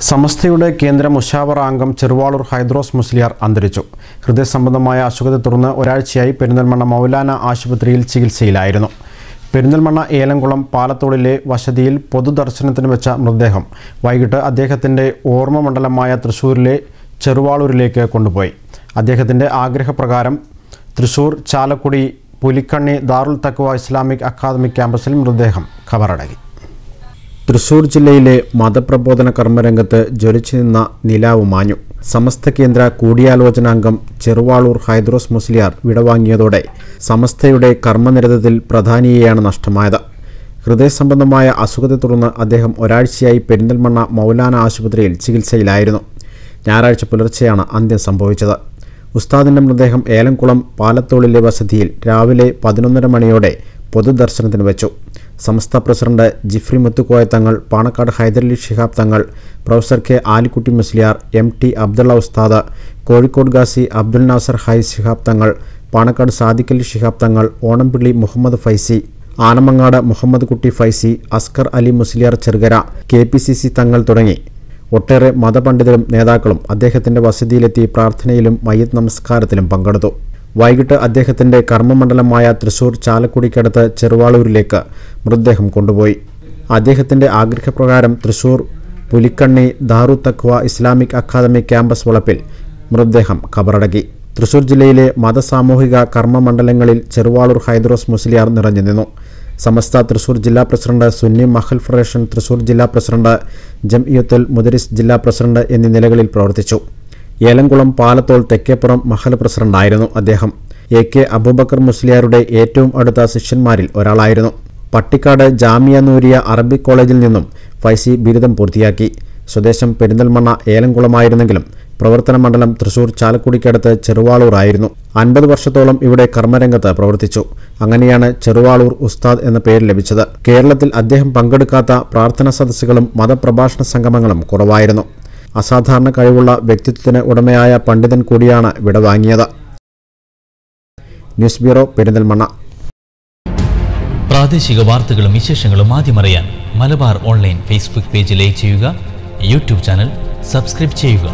സമസ്തയുടെ കേന്ദ്ര മുഷാവറ അംഗം ചെറുവാളൂർ ഹൈദ്രോസ് മുസ്ലിയാർ അന്തരിച്ചു. ഹൃദയസംബന്ധമായ അസുഖത്തെ തുടർന്ന് ഒരാഴ്ചയായി പെരിന്തൽമണ്ണ മൗലാന ആശുപത്രിയിൽ ചികിത്സയിലായിരുന്നു. പെരിന്തൽമണ്ണ ഏലംകുളം പാലത്തോളിലെ വസതിയിൽ പൊതുദർശനത്തിന് വെച്ച മൃതദേഹം വൈകിട്ട് അദ്ദേഹത്തിന്റെ ഓർമ്മ മണ്ഡലമായ തൃശ്ശൂരിലെ ചെറുവാളൂരിലേക്ക് കൊണ്ടുപോയി. അദ്ദേഹത്തിന്റെ ആഗ്രഹപ്രകാരം തൃശൂർ ചാലക്കുടി പുലിക്കണ്ണി ദാറുൽ തക്വ ഇസ്ലാമിക് അക്കാദമിക് ക്യാമ്പസിൽ മൃതദേഹം ഖബറടങ്ങി തൃശൂർ ജില്ലയിലെ മതപ്രബോധന കർമ്മരംഗത്ത് ജ്വലിച്ചു നിന്ന നിലാവ് മാഞ്ഞു. സമസ്ത കേന്ദ്ര കൂടിയാലോചനാംഗം ചെറുവാളൂർ ഹൈദ്രോസ് മുസ്ലിയാർ വിടവാങ്ങിയതോടെ സമസ്തയുടെ കർമ്മനിരതത്തിൽ പ്രധാനിയെയാണ് നഷ്ടമായത്. ഹൃദയ സംബന്ധമായ അസുഖത്തെ തുടർന്ന് അദ്ദേഹം ഒരാഴ്ചയായി പെരിന്തൽമണ്ണ മൗലാന ആശുപത്രിയിൽ ചികിത്സയിലായിരുന്നു. ഞായറാഴ്ച പുലർച്ചെയാണ് അന്ത്യം സംഭവിച്ചത്. ഉസ്താദിന്റെ മൃതദേഹം ഏലംകുളം പാലത്തോളിലെ വസതിയിൽ രാവിലെ പതിനൊന്നര മണിയോടെ പൊതുദർശനത്തിന് വെച്ചു. സംസ്ഥ president Jifri Muthukoya Thangal Panakkad Hyderali Shihab Thangal professor K Alikutty Musliyar M T Abdulla Ustad Kozhikode Ghazi Abdul Nasser high Shihab Thangal Panakkad Sadiqali Shihab Thangal Onampilly Muhammad Faizy Anamangad Muhammad Kutty Faizy Askar Ali Musliyar Cherukara K P C C Thangal തുടങ്ങി. ഒട്ടേറെ മതപണ്ഡിതരും നേതാക്കളും അദ്ദേഹത്തിന്റെ വസതിയിലെത്തി പ്രാർത്ഥനയിലും മയ്യത് നമസ്കാരത്തിലും പങ്കെടുത്തു. വൈകിട്ട് അദ്ദേഹത്തിന്റെ കർമ്മമണ്ഡലമായ തൃശൂർ ചാലക്കുടിക്കടുത്ത് ചെറുവാളൂരിലേക്ക് മൃതദേഹം കൊണ്ടുപോയി. അദ്ദേഹത്തിന്റെ ആഗ്രഹപ്രകാരം തൃശൂർ പുലിക്കണ്ണി ദാറു തക്വ ഇസ്ലാമിക് അക്കാദമി ക്യാമ്പസ് വളപ്പിൽ മൃതദേഹം കബറടക്കി. തൃശൂർ ജില്ലയിലെ മതസാമൂഹിക കർമ്മമണ്ഡലങ്ങളിൽ ചെറുവാളൂർ ഹൈദ്രോസ് മുസ്ലിയാർ നിറഞ്ഞു നിന്നു. സമസ്ത തൃശൂർ ജില്ലാ പ്രസിഡന്റ് സുന്നി മഹൽ ഫെഡറേഷൻ തൃശൂർ ജില്ലാ പ്രസിഡന്റ് ജംഇയത്തുൽ മുദരിസ് ജില്ലാ പ്രസിഡന്റ് എന്നീ നിലകളിൽ പ്രവർത്തിച്ചു. ഏലംകുളം പാലത്തോൾ തെക്കേപ്പുറം മഹൽ പ്രസിഡന്റായിരുന്നു അദ്ദേഹം. എ കെ അബൂബക്കർ മുസ്ലിയാരുടെ ഏറ്റവും അടുത്ത ശിഷ്യന്മാരിൽ ഒരാളായിരുന്നു. പട്ടിക്കാട് ജാമിയ നൂരിയ അറബിക് കോളേജിൽ നിന്നും ഫൈസി ബിരുദം പൂർത്തിയാക്കി. സ്വദേശം പെരിന്തൽമണ്ണ ഏലംകുളമായിരുന്നെങ്കിലും പ്രവർത്തന മണ്ഡലം തൃശൂർ ചാലക്കുടിക്കടുത്ത് ചെറുവാളൂറായിരുന്നു അൻപത് വർഷത്തോളം ഇവിടെ കർമ്മരംഗത്ത് പ്രവർത്തിച്ചു. അങ്ങനെയാണ് ചെറുവാളൂർ ഉസ്താദ് എന്ന പേര് ലഭിച്ചത്. കേരളത്തിൽ അദ്ദേഹം പങ്കെടുക്കാത്ത പ്രാർത്ഥനാ സദസ്സുകളും മതപ്രഭാഷണ സംഗമങ്ങളും കുറവായിരുന്നു. അസാധാരണ കഴിവുള്ള വ്യക്തിത്വത്തിന് ഉടമയായ പണ്ഡിതൻ കൂടിയാണ് വിടവാങ്ങിയത് ന്യൂസ് ബ്യൂറോ പെരിന്തൽമണ്ണ. പ്രാദേശിക വാർത്തകളും വിശേഷങ്ങളും ആദ്യം അറിയാൻ Malabar online Facebook page like ചെയ്യുക യൂട്യൂബ് ചാനൽ സബ്സ്ക്രൈബ് ചെയ്യുക.